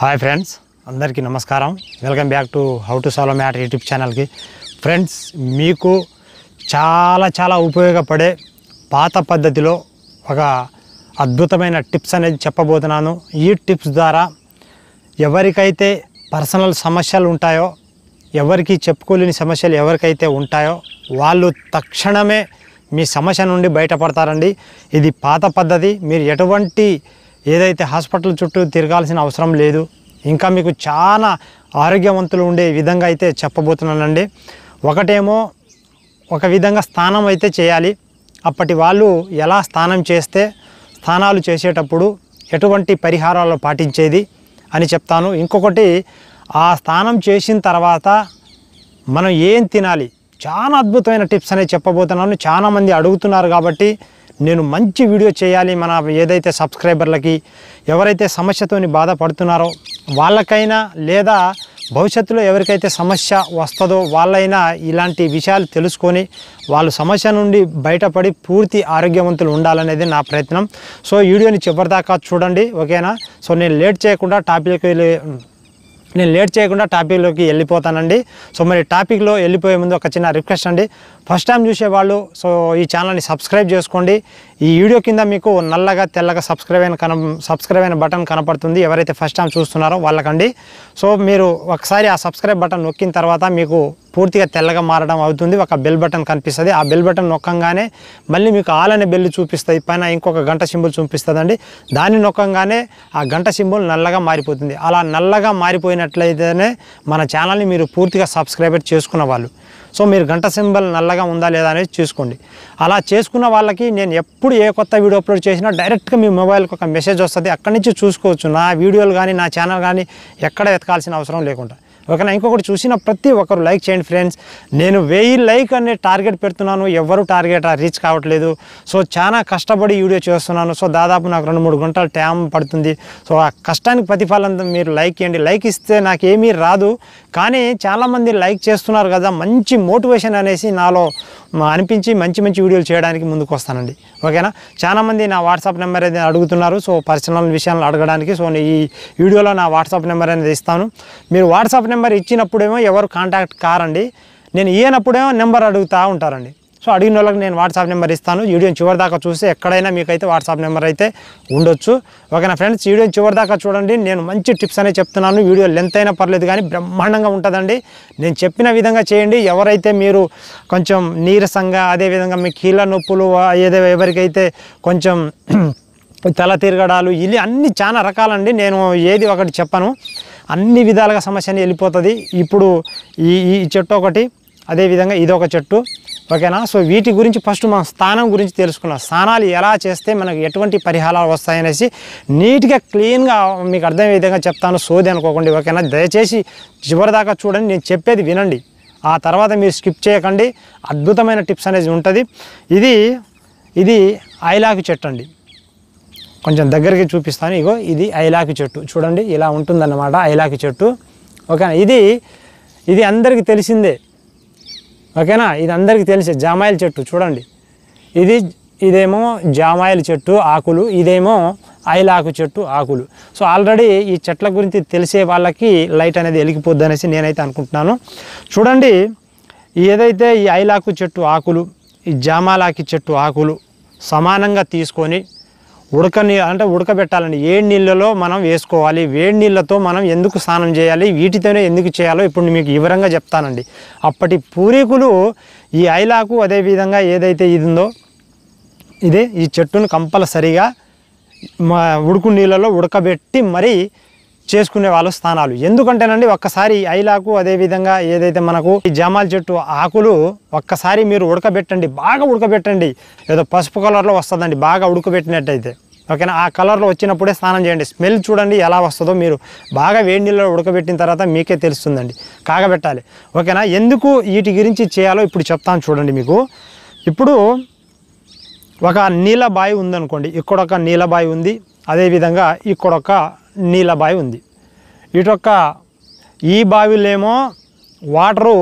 Hi friends అందరికీ నమస్కారం. Welcome back to how to solve matter YouTube ఛానల్కి friends మీకు చాలా చాలా ఉపయోగపడే పాత పద్ధతిలో ఒక అద్భుతమైన టిప్స్ అనేది చెప్పబోతున్నాను. ఈ టిప్స్ ద్వారా ఎవరికైతే పర్సనల్ సమస్యలు ఉంటాయో ఎవరికి చెప్పుకోలేని సమస్యలు ఎవరికైతే ఉంటాయో వాళ్ళు తక్షణమే మీ సమస్య నుండి బయటపడతారండి. ఇది పాత పద్ధతి. మీరు ఎటువంటి ఏదైతే హాస్పిటల్ చుట్టూ తిరగాల్సిన అవసరం లేదు ఇంకా మీకు చాలా ఆరోగ్యవంతులు ఉండే విధంగా అయితే చెప్పబోతున్నానండి. ఒకటేమో ఒక విధంగా స్నానం అయితే చేయాలి. అప్పటి వాళ్ళు ఎలా స్నానం చేస్తే స్నానాలు చేసేటప్పుడు ఎటువంటి పరిహారాలు పాటించేది అని చెప్తాను. ఇంకొకటి ఆ స్నానం చేసిన తర్వాత మనం ఏం తినాలి? చాలా అద్భుతమైన టిప్స్ అనేది చెప్పబోతున్నాను. చాలా మంది అడుగుతున్నారు కాబట్టి నేను మంచి వీడియో చేయాలి మన ఏదైతే సబ్స్క్రైబర్లకి ఎవరైతే సమస్యతోని బాధపడుతున్నారో వాళ్ళకైనా లేదా భవిష్యత్తులో ఎవరికైతే సమస్య వస్తుందో వాళ్ళైనా ఇలాంటి విషయాలు తెలుసుకొని వాళ్ళు సమస్య నుండి బయటపడి పూర్తి ఆరోగ్యవంతులు ఉండాలనేది నా ప్రయత్నం. సో వీడియోని చివరిదాకా చూడండి ఓకేనా? సో నేను లేట్ చేయకుండా టాపిక్ నేను లేట్ చేయకుండా టాపిక్లోకి వెళ్ళిపోతానండి. సో మరి టాపిక్లో వెళ్ళిపోయే ముందు ఒక చిన్న రిక్వెస్ట్ అండి. ఫస్ట్ టైం చూసేవాళ్ళు సో ఈ ఛానల్ని సబ్స్క్రైబ్ చేసుకోండి. ఈ వీడియో కింద మీకు నల్లగా తెల్లగా సబ్స్క్రైబ్ అయిన కన సబ్స్క్రైబ్ అయిన బటన్ కనపడుతుంది. ఎవరైతే ఫస్ట్ టైం చూస్తున్నారో వాళ్ళకండి. సో మీరు ఒకసారి ఆ సబ్స్క్రైబ్ బటన్ నొక్కిన తర్వాత మీకు పూర్తిగా తెల్లగా మారడం అవుతుంది. ఒక బెల్ బటన్ కనిపిస్తుంది. ఆ బెల్ బటన్ నొక్కంగానే మళ్ళీ మీకు ఆల్ అనే బెల్ చూపిస్తుంది. పైన ఇంకొక గంట సింబల్ చూపిస్తుందండి. దాన్ని నొక్కంగానే ఆ గంట సింబల్ నల్లగా మారిపోతుంది. అలా నల్లగా మారిపోయినట్లయితేనే మన ఛానల్ని మీరు పూర్తిగా సబ్స్క్రైబర్ చేసుకున్న వాళ్ళు. సో మీరు గంట సింబల్ నల్లగా ఉందా లేదా అనేది చూసుకోండి. అలా చేసుకున్న వాళ్ళకి నేను ఎప్పుడు ఏ కొత్త వీడియో అప్లోడ్ చేసినా డైరెక్ట్గా మీ మొబైల్కి ఒక మెసేజ్ వస్తుంది. అక్కడి నుంచి చూసుకోవచ్చు. నా వీడియోలు కానీ నా ఛానల్ కానీ ఎక్కడ వెతకాల్సిన అవసరం లేకుండా. ఓకేనా ఇంకొకటి చూసిన ప్రతి ఒక్కరు లైక్ చేయండి ఫ్రెండ్స్. నేను వెయ్యి లైక్ అనే టార్గెట్ పెడుతున్నాను ఎవరు టార్గెట్ రీచ్ కావట్లేదు. సో చాలా కష్టపడి వీడియో చేస్తున్నాను. సో దాదాపు నాకు రెండు మూడు గంటలు టైం పడుతుంది. సో ఆ కష్టానికి ప్రతిఫలం మీరు లైక్ చేయండి. లైక్ ఇస్తే నాకు ఏమీ రాదు. కానీ చాలామంది లైక్ చేస్తున్నారు కదా మంచి మోటివేషన్ అనేసి నాలో అనిపించి మంచి మంచి వీడియోలు చేయడానికి ముందుకు వస్తానండి. ఓకేనా? చాలామంది నా వాట్సాప్ నెంబర్ అనేది అడుగుతున్నారు. సో పర్సనల్ విషయాలను అడగడానికి. సో నేను ఈ వీడియోలో నా వాట్సాప్ నెంబర్ అనేది ఇస్తాను. మీరు వాట్సాప్ నెంబర్ ఇచ్చినప్పుడేమో ఎవరు కాంటాక్ట్ కారండి. నేను ఇయ్యనప్పుడేమో నెంబర్ అడుగుతూ ఉంటారండి. సో అడిగిన వాళ్ళకి నేను వాట్సాప్ నెంబర్ ఇస్తాను. వీడియోని చివరి దాకా చూస్తే ఎక్కడైనా మీకైతే వాట్సాప్ నెంబర్ అయితే ఉండొచ్చు. ఓకేనా ఫ్రెండ్స్? వీడియోని చివరి దాకా చూడండి. నేను మంచి టిప్స్ అనే చెప్తున్నాను. వీడియో లెంత్ అయినా పర్లేదు కానీ బ్రహ్మాండంగా ఉంటుందండి. నేను చెప్పిన విధంగా చేయండి. ఎవరైతే మీరు కొంచెం నీరసంగా అదేవిధంగా మీ కీళ్ళ నొప్పులు ఏదో ఎవరికైతే కొంచెం తల తిరగడాలు ఇల్లు అన్ని చాలా రకాలండి. నేను ఏది ఒకటి చెప్పను. అన్ని విధాలుగా సమస్యని వెళ్ళిపోతుంది. ఇప్పుడు ఈ ఈ చెట్టు ఒకటి అదేవిధంగా ఇది ఒక చెట్టు. ఓకేనా? సో వీటి గురించి ఫస్ట్ మనం స్థానం గురించి తెలుసుకున్నాం. స్థానాలు ఎలా చేస్తే మనకు ఎటువంటి పరిహారాలు వస్తాయనేసి నీట్గా క్లీన్గా మీకు అర్థమయ్యే విధంగా చెప్తాను. సోది అనుకోకండి ఓకేనా? దయచేసి చివరిదాకా చూడండి నేను చెప్పేది వినండి. ఆ తర్వాత మీరు స్కిప్ చేయకండి. అద్భుతమైన టిప్స్ అనేది ఉంటుంది. ఇది ఇది ఐలాకు చెట్టు అండి. కొంచెం దగ్గరికి చూపిస్తాను. ఇగో ఇది ఐలాకి చెట్టు. చూడండి ఇలా ఉంటుందన్నమాట ఐలాకి చెట్టు. ఓకేనా? ఇది ఇది అందరికీ తెలిసిందే. ఓకేనా? ఇది అందరికీ తెలిసే జామాయిల చెట్టు. చూడండి. ఇది ఇదేమో జామాయిల చెట్టు ఆకులు. ఇదేమో ఐలాకు చెట్టు ఆకులు. సో ఆల్రెడీ ఈ చెట్ల గురించి తెలిసే వాళ్ళకి లైట్ అనేది వెలిగిపోద్ది అనేసి నేనైతే అనుకుంటున్నాను. చూడండి ఏదైతే ఈ ఐలాకు చెట్టు ఆకులు ఈ జామాలాకి చెట్టు ఆకులు సమానంగా తీసుకొని ఉడకని అంటే ఉడకబెట్టాలండి. వేడి నీళ్ళలో మనం వేసుకోవాలి. వేడి నీళ్ళతో మనం ఎందుకు స్నానం చేయాలి? వీటితోనే ఎందుకు చేయాలో ఇప్పుడు మీకు వివరంగా చెప్తానండి. అప్పటి పూర్వీకులు ఈ ఐలాకు అదేవిధంగా ఏదైతే ఇది ఉందో ఇదే ఈ చెట్టును కంపల్సరిగా మా ఉడుకు నీళ్ళలో ఉడకబెట్టి మరీ చేసుకునే వాళ్ళు స్థానాలు. ఎందుకంటేనండి ఒక్కసారి ఐలాకు అదేవిధంగా ఏదైతే మనకు ఈ జామాల చెట్టు ఆకులు ఒక్కసారి మీరు ఉడకబెట్టండి బాగా ఉడకబెట్టండి. ఏదో పసుపు కలర్లో వస్తుందండి బాగా ఉడకబెట్టినట్టయితే. ఓకేనా? ఆ కలర్లో వచ్చినప్పుడే స్నానం చేయండి. స్మెల్ చూడండి ఎలా వస్తుందో మీరు బాగా వేడి నీళ్ళలో ఉడకబెట్టిన తర్వాత మీకే తెలుస్తుందండి. కాగబెట్టాలి. ఓకేనా? ఎందుకు వీటి గురించి చేయాలో ఇప్పుడు చెప్తాను చూడండి మీకు. ఇప్పుడు ఒక నీళ్ళ బావి ఉందనుకోండి ఇక్కడ ఒక నీళ్ళ బావి ఉంది అదేవిధంగా ఇక్కడ ఒక నీళ్ళ బావి ఉంది. ఇటొక్క ఈ బావిలేమో వాటరు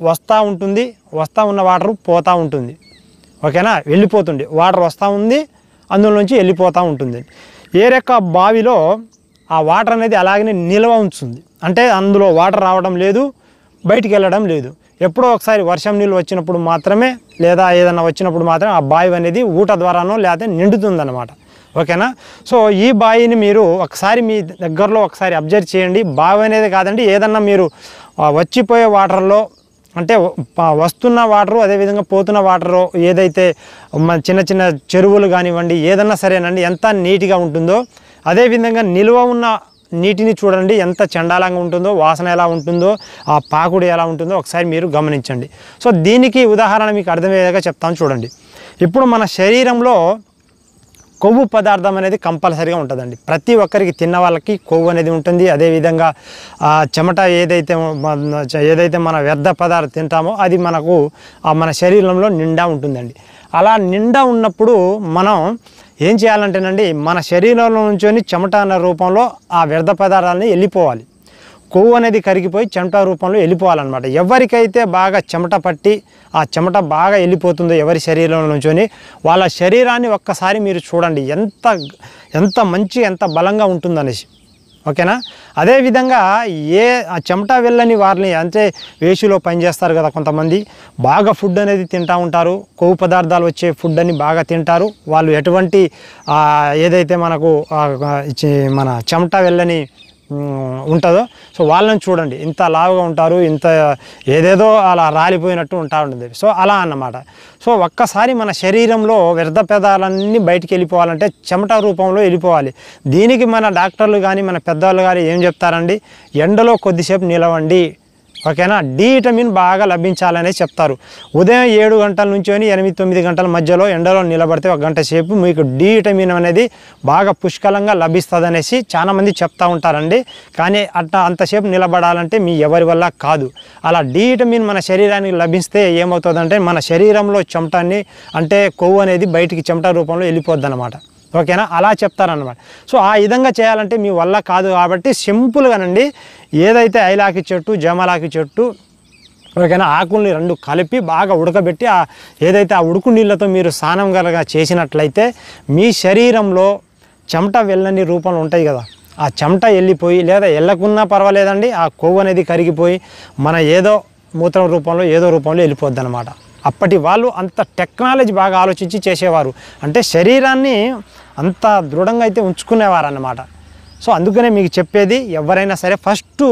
వస్తూ ఉంటుంది వస్తూ ఉన్న వాటరు పోతూ ఉంటుంది. ఓకేనా? వెళ్ళిపోతుంది వాటర్ వస్తూ ఉంది అందులోంచి వెళ్ళిపోతూ ఉంటుంది. ఏరెక్క బావిలో ఆ వాటర్ అనేది అలాగనే నిల్వ ఉంచుతుంది. అంటే అందులో వాటర్ రావడం లేదు బయటికి వెళ్ళడం లేదు. ఎప్పుడో ఒకసారి వర్షం నీళ్ళు వచ్చినప్పుడు మాత్రమే లేదా ఏదైనా వచ్చినప్పుడు మాత్రమే ఆ బావి అనేది ఊట ద్వారానో లేకపోతే నిండుతుందన్నమాట. ఓకేనా? సో ఈ బావిని మీరు ఒకసారి మీ దగ్గరలో ఒకసారి అబ్జర్వ్ చేయండి. బావి అనేది కాదండి ఏదన్నా మీరు వచ్చిపోయే వాటర్లో అంటే వస్తున్న వాటరు అదేవిధంగా పోతున్న వాటరు ఏదైతే చిన్న చిన్న చెరువులు కానివ్వండి ఏదన్నా సరేనండి ఎంత నీట్గా ఉంటుందో అదేవిధంగా నిల్వ ఉన్న నీటిని చూడండి ఎంత చండాలంగా ఉంటుందో వాసన ఎలా ఉంటుందో ఆ పాకుడు ఎలా ఉంటుందో ఒకసారి మీరు గమనించండి. సో దీనికి ఉదాహరణ మీకు అర్థమయ్యేలాగా చెప్తాను చూడండి. ఇప్పుడు మన శరీరంలో కొవ్వు పదార్థం అనేది కంపల్సరీగా ఉంటుందండి. ప్రతి ఒక్కరికి తిన్న వాళ్ళకి కొవ్వు అనేది ఉంటుంది. అదేవిధంగా ఆ చెమట ఏదైతే ఏదైతే మన వ్యర్థ పదార్థం తింటామో అది మనకు మన శరీరంలో నిండా ఉంటుందండి. అలా నిండా ఉన్నప్పుడు మనం ఏం చేయాలంటేనండి మన శరీరంలో నుంచొని చెమట అన్న రూపంలో ఆ వ్యర్థ పదార్థాలని వెళ్ళిపోవాలి. కొవ్వు అనేది కరిగిపోయి చెమట రూపంలో వెళ్ళిపోవాలన్నమాట. ఎవరికైతే బాగా చెమట పట్టి ఆ చెమట బాగా వెళ్ళిపోతుందో ఎవరి శరీరంలో నుంచొని వాళ్ళ శరీరాన్ని ఒక్కసారి మీరు చూడండి. ఎంత ఎంత మంచి ఎంత బలంగా ఉంటుందనేసి. ఓకేనా? అదేవిధంగా ఏ ఆ చెమట వెళ్ళని వారిని అంటే వేషిలో పనిచేస్తారు కదా కొంతమంది. బాగా ఫుడ్ అనేది తింటూ ఉంటారు. కొవ్వు పదార్థాలు వచ్చే ఫుడ్ అని బాగా తింటారు. వాళ్ళు ఎటువంటి ఏదైతే మనకు మన చెమట వెళ్ళని ఉంటుందో. సో వాళ్ళని చూడండి. ఇంత లావుగా ఉంటారు ఇంత ఏదేదో అలా రాలిపోయినట్టు ఉంటా ఉంటుంది. సో అలా అన్నమాట. సో ఒక్కసారి మన శరీరంలో వ్యర్థ పెదాలన్నీ బయటికి వెళ్ళిపోవాలంటే చెమట రూపంలో వెళ్ళిపోవాలి. దీనికి మన డాక్టర్లు కానీ మన పెద్దవాళ్ళు కానీ ఏం చెప్తారండి? ఎండలో కొద్దిసేపు నిలవండి. ఓకేనా? డి విటమిన్ బాగా లభించాలనే చెప్తారు. ఉదయం ఏడు గంటల నుంచి ఎనిమిది తొమ్మిది గంటల మధ్యలో ఎండలో నిలబడితే ఒక గంట సేపు మీకు డి విటమిన్ అనేది బాగా పుష్కలంగా లభిస్తుంది అనేసి చాలామంది చెప్తా ఉంటారండి. కానీ అట్లా అంతసేపు నిలబడాలంటే మీ ఎవరి వల్ల కాదు. అలా డి విటమిన్ మన శరీరానికి లభిస్తే ఏమవుతుందంటే మన శరీరంలో చెమటాన్ని అంటే కొవ్వు అనేది బయటికి చెమట రూపంలో వెళ్ళిపోద్ది అనమాట ఓకేనా? అలా చెప్తారనమాట సో ఆ విధంగా చేయాలంటే మీ వల్ల కాదు కాబట్టి సింపుల్గానండి ఏదైతే ఐలాకి చెట్టు జమలాకి చెట్టు ఓకేనా ఆకుల్ని రెండు కలిపి బాగా ఉడకబెట్టి ఆ ఏదైతే ఆ ఉడుకు నీళ్ళతో మీరు స్నానం గలగా చేసినట్లయితే మీ శరీరంలో చెమట వెళ్ళని రూపంలో ఉంటాయి కదా. ఆ చెమట వెళ్ళిపోయి లేదా వెళ్ళకున్నా పర్వాలేదండి ఆ కొవ్వు అనేది కరిగిపోయి మన ఏదో మూత్రం రూపంలో ఏదో రూపంలో వెళ్ళిపోద్ది అనమాట అప్పటి వాళ్ళు అంత టెక్నాలజీ బాగా ఆలోచించి చేసేవారు. అంటే శరీరాన్ని అంత దృఢంగా అయితే ఉంచుకునేవారు అన్నమాట సో అందుకనే మీకు చెప్పేది ఎవరైనా సరే ఫస్ట్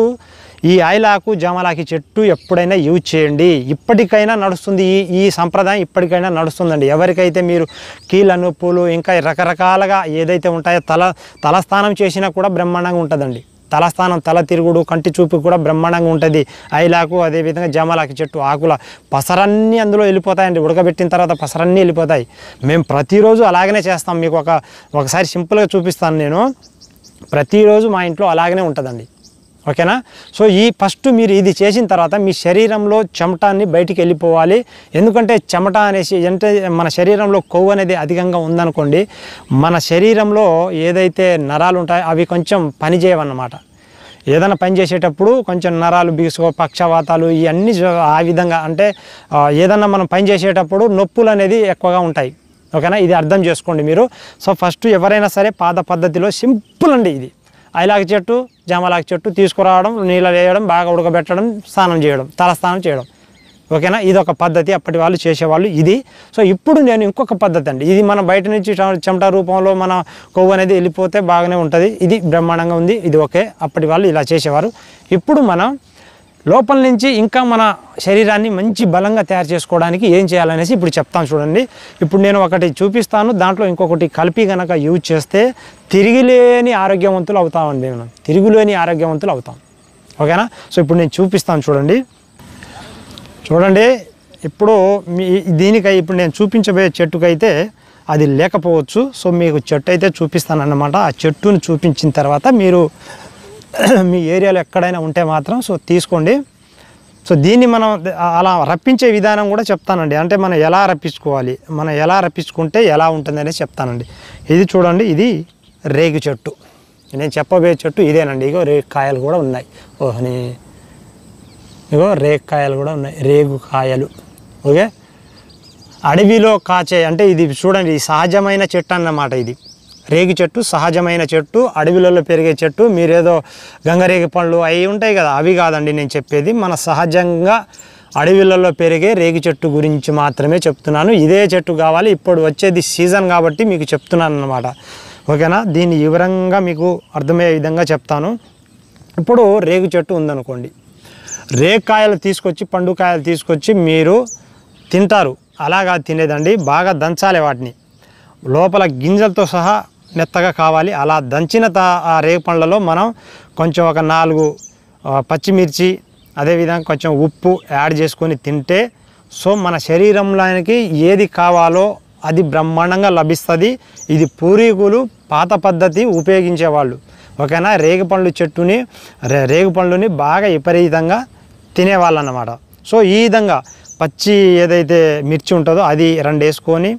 ఈ ఆయిలాకు జామలాకి చెట్టు ఎప్పుడైనా యూజ్ చేయండి. ఇప్పటికైనా నడుస్తుంది ఈ ఈ సంప్రదాయం ఇప్పటికైనా నడుస్తుందండి. ఎవరికైతే మీరు కీళ్ళ నొప్పులు ఇంకా రకరకాలుగా ఏదైతే ఉంటాయో తల తలస్నానం చేసినా కూడా బ్రహ్మాండంగా ఉంటుందండి. తలస్థానం తల తిరుగుడు కంటి చూపు కూడా బ్రహ్మాండంగా ఉంటుంది. ఐలాకు అదేవిధంగా జమలాకి చెట్టు ఆకుల పసరన్నీ అందులో వెళ్ళిపోతాయండి. ఉడకబెట్టిన తర్వాత పసరన్నీ వెళ్ళిపోతాయి. మేము ప్రతిరోజు అలాగనే చేస్తాం. మీకు ఒక ఒకసారి సింపుల్గా చూపిస్తాను నేను. ప్రతిరోజు మా ఇంట్లో అలాగనే ఉంటుందండి. ఓకేనా? సో ఈ ఫస్ట్ మీరు ఇది చేసిన తర్వాత మీ శరీరంలో చెమటాన్ని బయటికి వెళ్ళిపోవాలి. ఎందుకంటే చెమట అనేసి అంటే మన శరీరంలో కొవ్వు అనేది అధికంగా ఉందనుకోండి మన శరీరంలో ఏదైతే నరాలు ఉంటాయో అవి కొంచెం పనిచేయవన్నమాట ఏదైనా పని చేసేటప్పుడు కొంచెం నరాలు బిగుసుకో పక్షవాతాలు ఇవన్నీ ఆ విధంగా అంటే ఏదైనా ఏదన్నా మనం పని చేసేటప్పుడు నొప్పులు అనేది ఎక్కువగా ఉంటాయి. ఓకేనా? ఇది అర్థం చేసుకోండి మీరు. సో ఫస్ట్ ఎవరైనా సరే పాత పద్ధతిలో సింపుల్ అండి ఇది. ఐలాకి చెట్టు జామలాకి చెట్టు తీసుకురావడం నీళ్ళు వేయడం బాగా ఉడకబెట్టడం స్నానం చేయడం తలస్నానం చేయడం. ఓకేనా? ఇది ఒక పద్ధతి. అప్పటి వాళ్ళు చేసేవాళ్ళు ఇది. సో ఇప్పుడు నేను ఇంకొక పద్ధతి అండి. ఇది మన బయట నుంచి చెమట రూపంలో మన కొవ్వు అనేది వెళ్ళిపోతే బాగానే ఉంటుంది. ఇది బ్రహ్మాండంగా ఉంది. ఇది ఓకే. అప్పటి వాళ్ళు ఇలా చేసేవారు. ఇప్పుడు మనం లోపల నుంచి ఇంకా మన శరీరాన్ని మంచి బలంగా తయారు చేసుకోవడానికి ఏం చేయాలనేసి ఇప్పుడు చెప్తాను చూడండి. ఇప్పుడు నేను ఒకటి చూపిస్తాను దాంట్లో ఇంకొకటి కలిపి కనుక యూజ్ చేస్తే తిరిగిలేని ఆరోగ్యవంతులు అవుతామండి మనం తిరుగులేని ఆరోగ్యవంతులు అవుతాం. ఓకేనా? సో ఇప్పుడు నేను చూపిస్తాను చూడండి. చూడండి ఇప్పుడు మీ దీనికై ఇప్పుడు నేను చూపించబోయే చెట్టుకైతే అది లేకపోవచ్చు. సో మీకు చెట్టు అయితే చూపిస్తాను అన్నమాట ఆ చెట్టును చూపించిన తర్వాత మీరు మీ ఏరియాలో ఎక్కడైనా ఉంటే మాత్రం సో తీసుకోండి. సో దీన్ని మనం అలా రప్పించే విధానం కూడా చెప్తానండి. అంటే మనం ఎలా రప్పించుకోవాలి మనం ఎలా రప్పించుకుంటే ఎలా ఉంటుంది అనేది చెప్తానండి. ఇది చూడండి ఇది రేగు చెట్టు. నేను చెప్పబోయే చెట్టు ఇదేనండి. ఇగో రేగు కాయలు కూడా ఉన్నాయి. ఓహ్ ఇగో ఇగో రేక్కాయలు కూడా ఉన్నాయి. రేగు కాయలు. ఓకే? అడవిలో కాచే అంటే ఇది చూడండి సహజమైన చెట్టు అన్నమాట ఇది. రేగి చెట్టు సహజమైన చెట్టు అడవిలలో పెరిగే చెట్టు మీరేదో గంగరేగి పండ్లు అవి ఉంటాయి కదా అవి కాదండి నేను చెప్పేది. మన సహజంగా అడవిలలో పెరిగే రేగి చెట్టు గురించి మాత్రమే చెప్తున్నాను. ఇదే చెట్టు కావాలి ఇప్పుడు వచ్చేది సీజన్ కాబట్టి మీకు చెప్తున్నాను అనమాట ఓకేనా? దీన్ని వివరంగా మీకు అర్థమయ్యే విధంగా చెప్తాను. ఇప్పుడు రేగు చెట్టు ఉందనుకోండి. రేకాయలు తీసుకొచ్చి పండుకాయలు తీసుకొచ్చి మీరు తింటారు. అలాగా తినేదండి. బాగా దంచాలి వాటిని. లోపల గింజలతో సహా మెత్తగా కావాలి. అలా దంచిన ఆ రేగు పండ్లలో మనం కొంచెం ఒక నాలుగు పచ్చిమిర్చి అదేవిధంగా కొంచెం ఉప్పు యాడ్ చేసుకొని తింటే సో మన శరీరంలోనికి ఏది కావాలో అది బ్రహ్మాండంగా లభిస్తుంది. ఇది పూర్వీకులు పాత పద్ధతి ఉపయోగించేవాళ్ళు. ఓకేనా? రేగిపండ్లు చెట్టుని రే రేగిపండ్లుని బాగా విపరీతంగా తినేవాళ్ళు అన్నమాట సో ఈ విధంగా పచ్చి ఏదైతే మిర్చి ఉంటుందో అది రెండు వేసుకొని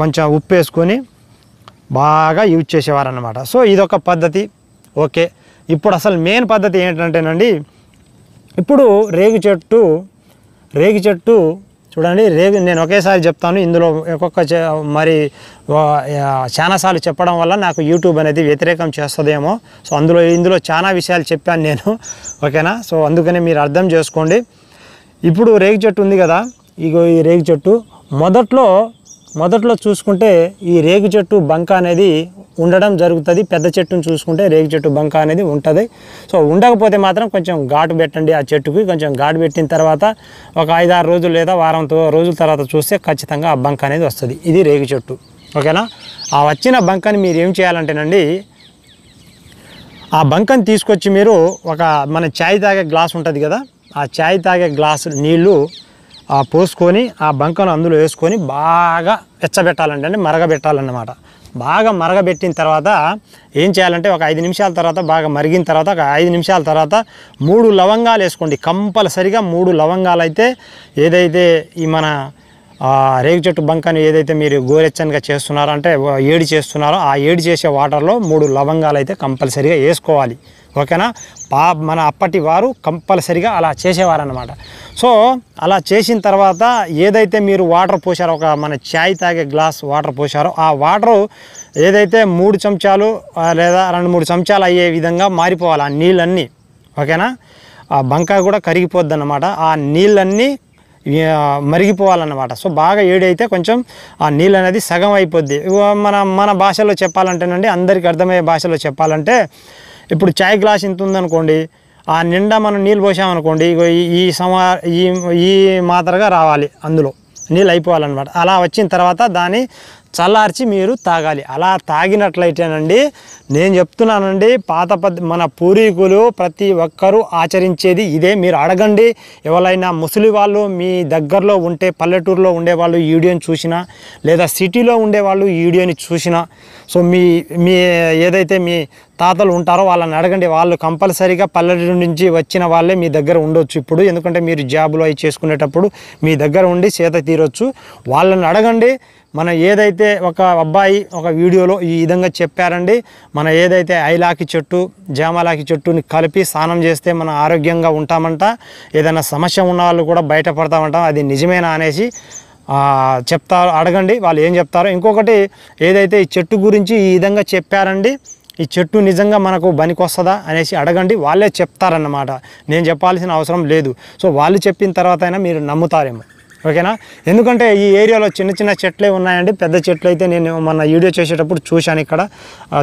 కొంచెం ఉప్పు వేసుకొని బాగా యూజ్ చేసేవారు అనమాట సో ఇదొక పద్ధతి. ఓకే. ఇప్పుడు అసలు మెయిన్ పద్ధతి ఏంటంటేనండి ఇప్పుడు రేగు చెట్టు రేగి చెట్టు చూడండి రేగు నేను ఒకేసారి చెప్తాను. ఇందులో ఒక్కొక్క మరి చాలాసార్లు చెప్పడం వల్ల నాకు యూట్యూబ్ అనేది వ్యతిరేకం చేస్తుందేమో. సో అందులో ఇందులో చాలా విషయాలు చెప్పాను నేను. ఓకేనా? సో అందుకనే మీరు అర్థం చేసుకోండి. ఇప్పుడు రేగి చెట్టు ఉంది కదా ఇగో ఈ రేగి చెట్టు. మొదట్లో మొదట్లో చూసుకుంటే ఈ రేగి చెట్టు బంక అనేది ఉండడం జరుగుతుంది. పెద్ద చెట్టును చూసుకుంటే రేగి చెట్టు బంక అనేది ఉంటుంది. సో ఉండకపోతే మాత్రం కొంచెం ఘాటు పెట్టండి ఆ చెట్టుకి. కొంచెం ఘాటు పెట్టిన తర్వాత ఒక ఐదారు రోజులు లేదా వారం రోజుల తర్వాత చూస్తే ఖచ్చితంగా ఆ బంక అనేది వస్తుంది. ఇది రేగి చెట్టు. ఓకేనా? ఆ వచ్చిన బంకని మీరు ఏం చేయాలంటేనండి ఆ బంకని తీసుకొచ్చి మీరు ఒక మన ఛాయ్ తాగే గ్లాస్ ఉంటుంది కదా? ఆ ఛాయ్ తాగే గ్లాసు నీళ్ళు ఆ పోసుకొని ఆ బంకను అందులో వేసుకొని బాగా వెచ్చబెట్టాలంటే అంటే మరగబెట్టాలన్నమాట. బాగా మరగబెట్టిన తర్వాత ఏం చేయాలంటే ఒక ఐదు నిమిషాల తర్వాత బాగా మరిగిన తర్వాత ఒక ఐదు నిమిషాల తర్వాత మూడు లవంగాలు వేసుకోండి. కంపల్సరిగా మూడు లవంగాలు అయితే ఏదైతే ఈ మన రేగు చెట్టు బంకని ఏదైతే మీరు గోరెచ్చనిగా చేస్తున్నారో అంటే ఏడి చేస్తున్నారో ఆ ఏడి చేసే వాటర్లో మూడు లవంగాలు అయితే కంపల్సరీగా వేసుకోవాలి. ఓకేనా? పా మన అప్పటి వారు కంపల్సరిగా అలా చేసేవారనమాట సో అలా చేసిన తర్వాత ఏదైతే మీరు వాటర్ పోసారో ఒక మన ఛాయ్ తాగే గ్లాస్ వాటర్ పోసారో ఆ వాటరు ఏదైతే మూడు చెంచాలు లేదా రెండు మూడు చెంచాలు అయ్యే విధంగా మారిపోవాలి ఆ నీళ్ళన్నీ. ఓకేనా? ఆ బంక కూడా కరిగిపోద్ది అన్నమాట ఆ నీళ్ళన్నీ మరిగిపోవాలన్నమాట. సో బాగా ఏడైతే కొంచెం ఆ నీళ్ళు అనేది సగం అయిపోద్ది. మన మన భాషలో చెప్పాలంటేనండి అందరికి అర్థమయ్యే భాషలో చెప్పాలంటే ఇప్పుడు చాయ్ గ్లాస్ ఇంత ఉందనుకోండి ఆ నిండా మనం నీళ్ళు పోసామనుకోండి ఇగో ఈ ఈ సమా ఈ ఈ మాత్రగా రావాలి అందులో. నీళ్ళు అయిపోవాలన్నమాట. అలా వచ్చిన తర్వాత దాన్ని చల్లార్చి మీరు తాగాలి. అలా తాగినట్లయితేనండి నేను చెప్తున్నానండి పాత పద్ధ మన పూర్వీకులు ప్రతి ఒక్కరూ ఆచరించేది ఇదే. మీరు అడగండి ఎవరైనా ముసలి వాళ్ళు మీ దగ్గరలో ఉంటే పల్లెటూరులో ఉండేవాళ్ళు ఈ వీడియోని చూసినా లేదా సిటీలో ఉండేవాళ్ళు ఈ వీడియోని చూసినా సో మీ మీ ఏదైతే మీ తాతలు ఉంటారో వాళ్ళని అడగండి. వాళ్ళు కంపల్సరీగా పల్లెటూరు నుంచి వచ్చిన వాళ్ళే మీ దగ్గర ఉండొచ్చు ఇప్పుడు. ఎందుకంటే మీరు జాబులు అవి చేసుకునేటప్పుడు మీ దగ్గర ఉండి చేత తీరొచ్చు. వాళ్ళని అడగండి. మన ఏదైతే ఒక అబ్బాయి ఒక వీడియోలో ఈ విధంగా చెప్పారండి. మన ఏదైతే ఐలాకి చెట్టు జామలాకి చెట్టుని కలిపి స్నానం చేస్తే మనం ఆరోగ్యంగా ఉంటామంట. ఏదైనా సమస్య ఉన్న వాళ్ళు కూడా బయటపడతామంట. అది నిజమేనా అనేసి చెప్తారు అడగండి. వాళ్ళు ఏం చెప్తారో. ఇంకొకటి ఏదైతే ఈ చెట్టు గురించి ఈ విధంగా చెప్పారండి ఈ చెట్టు నిజంగా మనకు వస్తుందా అనేసి అడగండి. వాళ్ళే చెప్తారన్నమాట. నేను చెప్పాల్సిన అవసరం లేదు. సో వాళ్ళు చెప్పిన తర్వాత అయినా మీరు నమ్ముతారేమో. ఓకేనా? ఎందుకంటే ఈ ఏరియాలో చిన్న చిన్న చెట్లే ఉన్నాయండి. పెద్ద చెట్లు అయితే నేను మన వీడియో చేసేటప్పుడు చూశాను ఇక్కడ.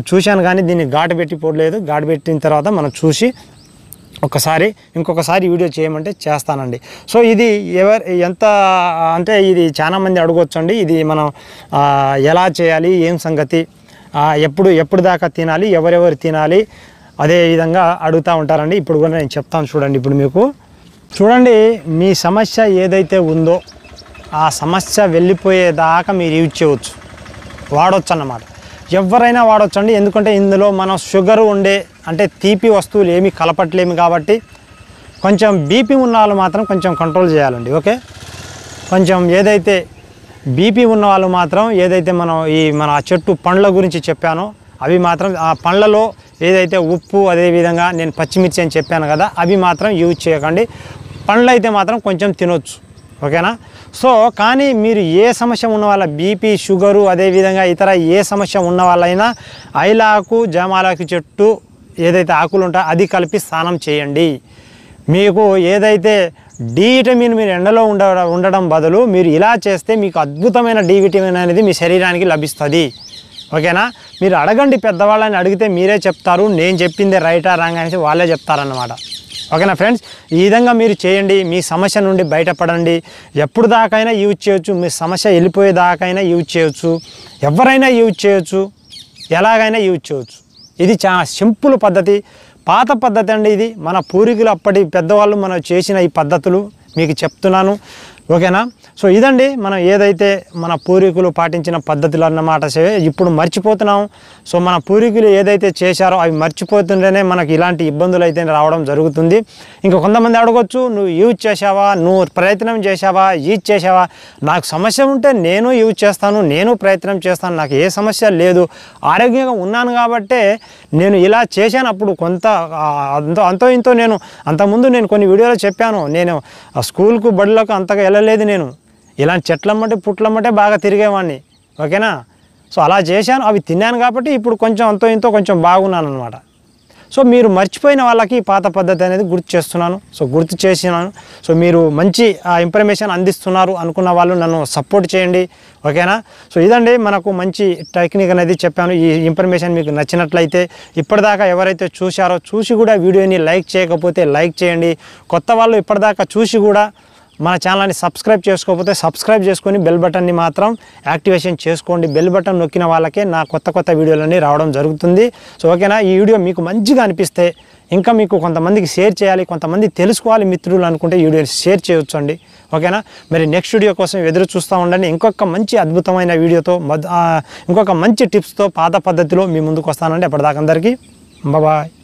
చూశాను కానీ దీన్ని ఘాటు పెట్టి పోడలేదు. ఘాటు పెట్టిన తర్వాత మనం చూసి ఒకసారి ఇంకొకసారి వీడియో చేయమంటే చేస్తానండి. సో ఇది ఎవరు ఎంత అంటే ఇది చాలా మంది అడగొచ్చండి. ఇది మనం ఎలా చేయాలి? ఏం సంగతి? ఎప్పుడు ఎప్పుడు దాకా తినాలి ఎవరెవరు తినాలి అదే విధంగా అడుగుతూ ఉంటారండి. ఇప్పుడు కూడా నేను చెప్తాను చూడండి ఇప్పుడు మీకు. చూడండి మీ సమస్య ఏదైతే ఉందో ఆ సమస్య వెళ్ళిపోయేదాకా మీరు యూజ్ చేయవచ్చు. వాడవచ్చు అన్నమాట ఎవరైనా వాడొచ్చండి ఎందుకంటే ఇందులో మనం షుగర్ ఉండే అంటే తీపి వస్తువులు ఏమీ కలపట్లేము కాబట్టి కొంచెం బీపీ ఉన్న వాళ్ళు మాత్రం కొంచెం కంట్రోల్ చేయాలండి ఓకే? కొంచెం ఏదైతే బీపీ ఉన్న వాళ్ళు మాత్రం ఏదైతే మనం ఈ మన ఆ చెట్టు పండ్ల గురించి చెప్పానో అవి మాత్రం ఆ పండ్లలో ఏదైతే ఉప్పు అదేవిధంగా నేను పచ్చిమిర్చి అని చెప్పాను కదా అవి మాత్రం యూజ్ చేయకండి. పండ్లు అయితే మాత్రం కొంచెం తినొచ్చు. ఓకేనా? సో కానీ మీరు ఏ సమస్య ఉన్న వాళ్ళ బీపీ షుగరు అదేవిధంగా ఇతర ఏ సమస్య ఉన్న వాళ్ళైనా ఐలాకు జామాలాకు చెట్టు ఏదైతే ఆకులు ఉంటాయో అది కలిపి స్నానం చేయండి. మీకు ఏదైతే డి విటమిన్ మీరు ఎండలో ఉండ ఉండడం బదులు మీరు ఇలా చేస్తే మీకు అద్భుతమైన డి విటమిన్ అనేది మీ శరీరానికి లభిస్తుంది. ఓకేనా? మీరు అడగండి పెద్దవాళ్ళని అడిగితే మీరే చెప్తారు నేను చెప్పిందే రైటా రాంగ్ అనేసి వాళ్ళే చెప్తారన్నమాట. ఓకేనా ఫ్రెండ్స్? ఈ విధంగా మీరు చేయండి మీ సమస్య నుండి బయటపడండి. ఎప్పుడు దాకైనా యూజ్ చేయొచ్చు మీ సమస్య వెళ్ళిపోయేదాకైనా యూజ్ చేయొచ్చు. ఎవరైనా యూజ్ చేయొచ్చు ఎలాగైనా యూజ్ చేయొచ్చు. ఇది చాలా సింపుల్ పద్ధతి. పాత పద్ధతి అండి ఇది. మన పూర్వీకులు అప్పటి పెద్దవాళ్ళు మనం చేసిన ఈ పద్ధతులు మీకు చెప్తున్నాను. ఓకేనా? సో ఇదండి మనం ఏదైతే మన పూర్వీకులు పాటించిన పద్ధతులు అన్నమాట సేవే ఇప్పుడు మర్చిపోతున్నాం. సో మన పూర్వీకులు ఏదైతే చేశారో అవి మర్చిపోతుంటేనే మనకి ఇలాంటి ఇబ్బందులు అయితే రావడం జరుగుతుంది. ఇంకా కొంతమంది అడగొచ్చు నువ్వు యూజ్ చేసావా నువ్వు ప్రయత్నం చేసావా యూజ్ చేసావా నాకు సమస్య ఉంటే నేను యూజ్ చేస్తాను నేను ప్రయత్నం చేస్తాను నాకు ఏ సమస్య లేదు. ఆరోగ్యంగా ఉన్నాను కాబట్టే నేను ఇలా చేశాను. అప్పుడు కొంత అంతో అంతో ఇంతో నేను అంతకుముందు నేను కొన్ని వీడియోలో చెప్పాను. నేను ఆ స్కూల్కు బడులకు అంతగా వెళ్ళలేదు నేను. ఇలాంటి చెట్లమ్మటే పుట్లమ్మటే బాగా తిరిగేవాడిని ఓకేనా? సో అలా చేశాను. అవి తిన్నాను కాబట్టి ఇప్పుడు కొంచెం అంతో ఇంతో కొంచెం బాగున్నాను అనమాట సో మీరు మర్చిపోయిన వాళ్ళకి పాత పద్ధతి అనేది గుర్తు చేస్తున్నాను. సో గుర్తు చేసినాను. సో మీరు మంచి ఇన్ఫర్మేషన్ అందిస్తున్నారు అనుకున్న వాళ్ళు నన్ను సపోర్ట్ చేయండి. ఓకేనా? సో ఇదండి మనకు మంచి టెక్నిక్ అనేది చెప్పాను. ఈ ఇన్ఫర్మేషన్ మీకు నచ్చినట్లయితే ఇప్పటిదాకా ఎవరైతే చూశారో చూసి కూడా వీడియోని లైక్ చేయకపోతే లైక్ చేయండి. కొత్త వాళ్ళు ఇప్పటిదాకా చూసి కూడా మన ఛానల్ని సబ్స్క్రైబ్ చేసుకోకపోతే సబ్స్క్రైబ్ చేసుకొని బెల్ బటన్ని మాత్రం యాక్టివేషన్ చేసుకోండి. బెల్ బటన్ నొక్కిన వాళ్ళకే నా కొత్త కొత్త వీడియోలన్నీ రావడం జరుగుతుంది. సో ఓకేనా? ఈ వీడియో మీకు మంచిగా అనిపిస్తే ఇంకా మీకు కొంతమందికి షేర్ చేయాలి కొంతమంది తెలుసుకోవాలి మిత్రులు అనుకుంటే ఈ వీడియోని షేర్ చేయొచ్చండి. ఓకేనా? మరి నెక్స్ట్ వీడియో కోసం ఎదురు చూస్తూ ఉండండి. ఇంకొక మంచి అద్భుతమైన వీడియోతో ఇంకొక మంచి టిప్స్తో పాత పద్ధతిలో మీ ముందుకు వస్తానండి. అప్పటిదాకా అందరికీ బాయ్.